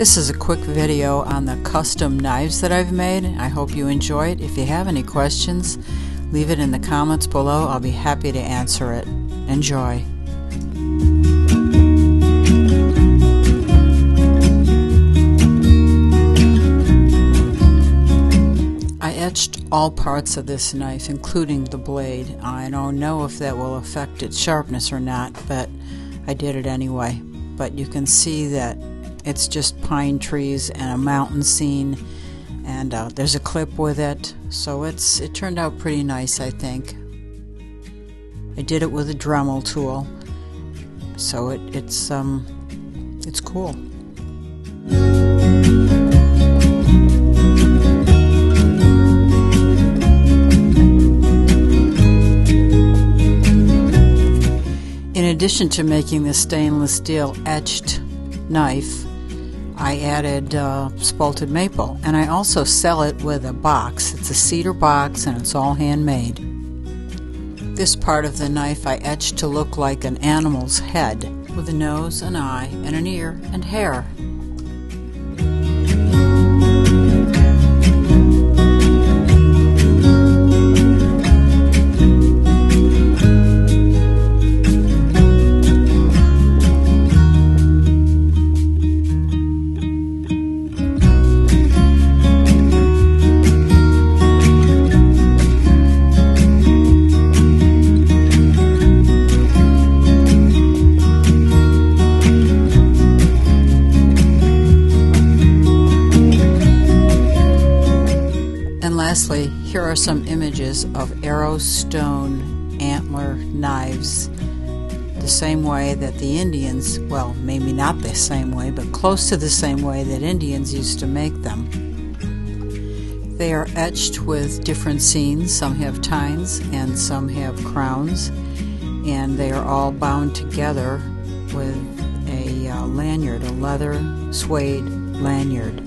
This is a quick video on the custom knives that I've made. I hope you enjoy it. If you have any questions, leave it in the comments below. I'll be happy to answer it. Enjoy. I etched all parts of this knife, including the blade. I don't know if that will affect its sharpness or not, but I did it anyway. But you can see that it's just pine trees and a mountain scene, and uh, there's a clip with it. So it's it turned out pretty nice, I think. I did it with a Dremel tool, so it, it's um it's cool. In addition to making the stainless steel etched knife, I added uh, spalted maple, and I also sell it with a box. It's a cedar box and it's all handmade. This part of the knife I etched to look like an animal's head, with a nose, an eye, and an ear, and hair. Lastly, here are some images of arrow stone antler knives. The same way that the Indians, well, maybe not the same way, but close to the same way that Indians used to make them. They are etched with different scenes. Some have tines and some have crowns, and they are all bound together with a uh, lanyard, a leather suede lanyard.